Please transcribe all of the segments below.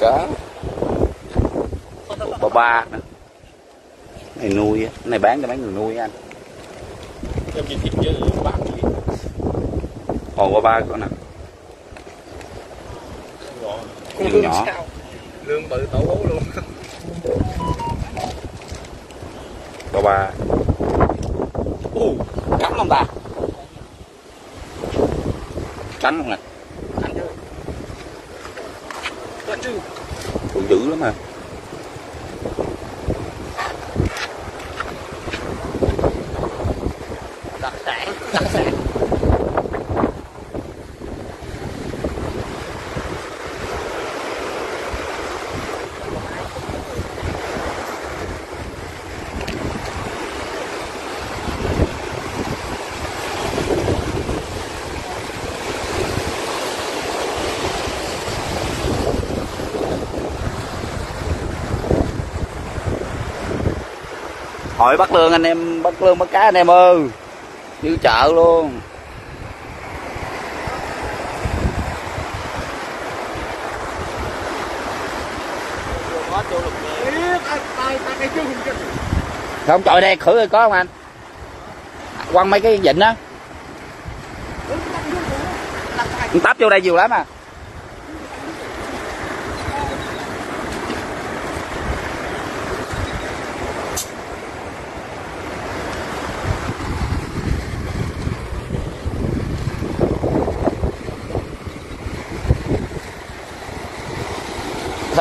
cá ba ba nè này nuôi này bán cho mấy người nuôi á anh. Em chỉ thịt chứ bạc gì còn ba ba con nè Lương nhỏ. sao? Lương bự tổ bố luôn. Ba ba. U cắn không ta? Cắn không nè Ăn chứ còn dữ lắm à Đặc sản Đặc sản hỏi bắt lương anh em bắt lương bắt cá anh em ơi. Như chợ luôn. Không, trời đây khử rồi có không anh? Quăng mấy cái vịnh á. Tắp tấp vô đây nhiều lắm à.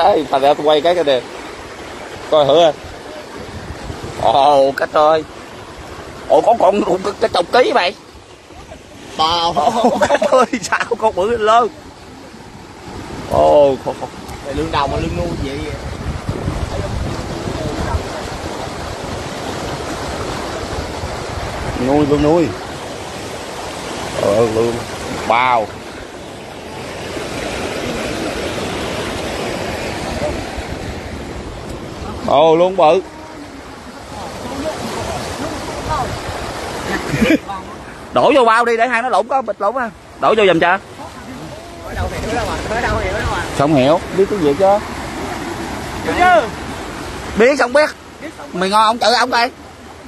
Đấy, thành ra tôi quay cái cái này coi thử à ồ cái trời ồ có con cái, cái chục ký mày Bào ồ cái trời sao con bự lớn ồ lương đầu mà lương nuôi vậy? Nuôi luôn nuôi. Ờ luôn bao ồ luôn bự. Đổ vô bao đi để hai nó lộn có bịch lộn á đổ vô đâu mà không hiểu. Biết tiếng việt chưa Hiểu chứ. Biết không biết. Mày ngon ông tự ông đây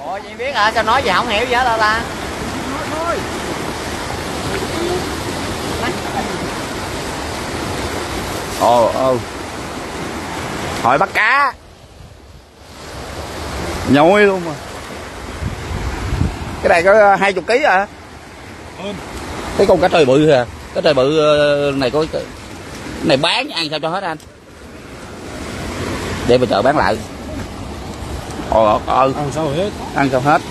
Ủa chị biết hả sao nói gì không hiểu gì hết ta. Ồ ồ. Hỏi bắt cá nhồi luôn mà. Cái này có hai chục ký à? Hơn. cái con cá trời bự kìa. Cá trời bự ờ, này có cái này bán ăn sao cho hết anh? Để mà chợ bán lại. Ờ ờ Ăn sao hết? Ăn sao hết.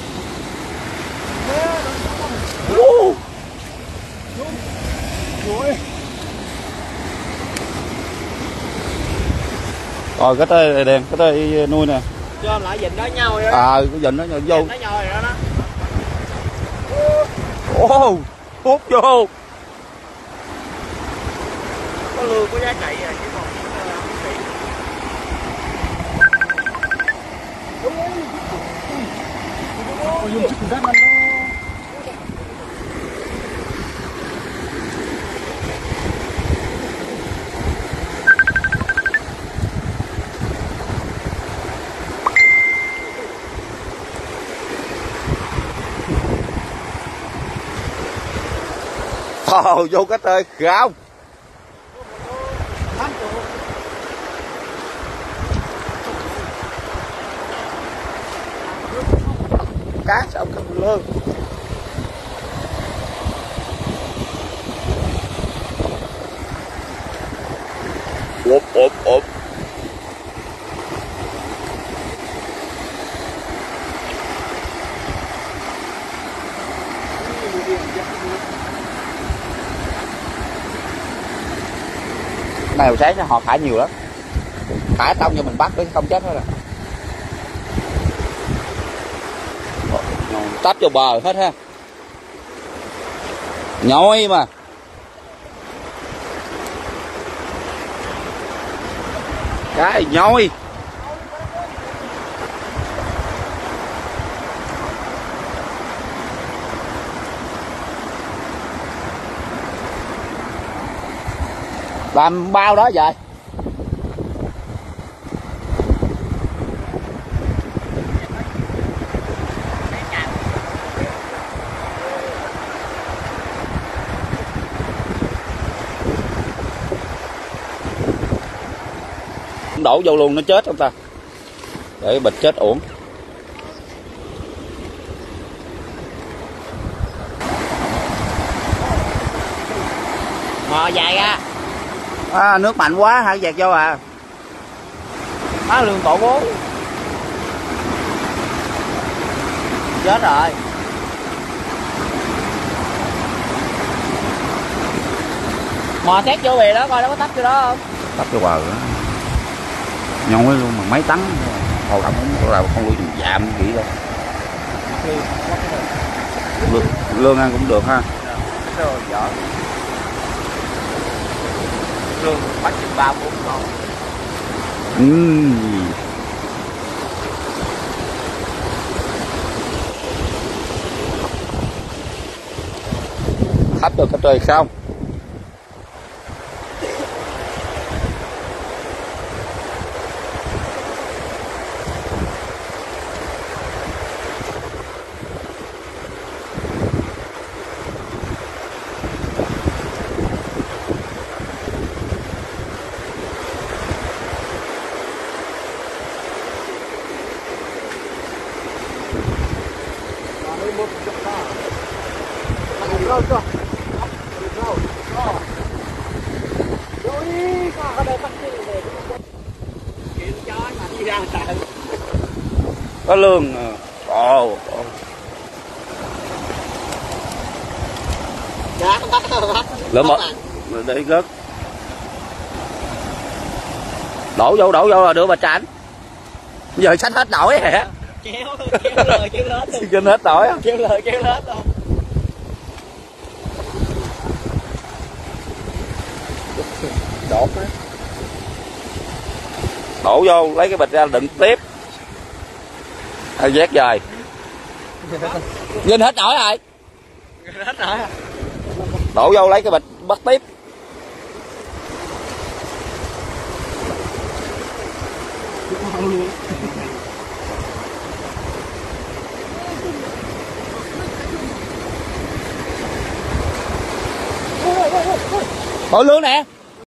Rồi cái tê đèn cái tê nuôi nè Cho lại dình đó nhau rồi đó. À cái dình nó vô. Dình nó nhau rồi đó đó. Ô hút vô. Có lương có giá trị à chứ còn ờ, không trị. Ồ, vô cái tê không cá sao không lương ốp ốp ốp. Này hồi sáng họ thả nhiều lắm. Thả tông cho mình bắt đấy không chết hết rồi. Tấp vô bờ hết ha. Nhói mà. Cái nhói làm bao đó vậy? Đổ vô luôn nó chết không ta? Để bịch chết uổng. Mò dài ra à, nước mạnh quá hả? Dạt vô à. Á lương tổ bốn chết rồi. Mò xét vô bì đó coi nó có tách vô đó không? Tắt vô bờ đó. Nhông ấy luôn mà mấy tấn hồi không cũng là con nuôi trùng dạm kỹ đâu. Lương, lương ăn cũng được ha. Rồi vợ lương bắt chừng ba bốn con ừ. hấp được cái trời không có lương ờ. ồ không lỡ một để gớt đổ vô đổ vô là đưa bà tránh giờ xách hết nổi hả Kéo, kéo lời, kéo hết trên hết nổi. Kéo lời, kéo hết luôn. Đổ đổ vô, lấy cái bịch ra đựng tiếp. Hay vét dài. Nhìn hết nổi rồi. Đổ vô, lấy cái bịch, bắt tiếp. Bỏ lươn nè.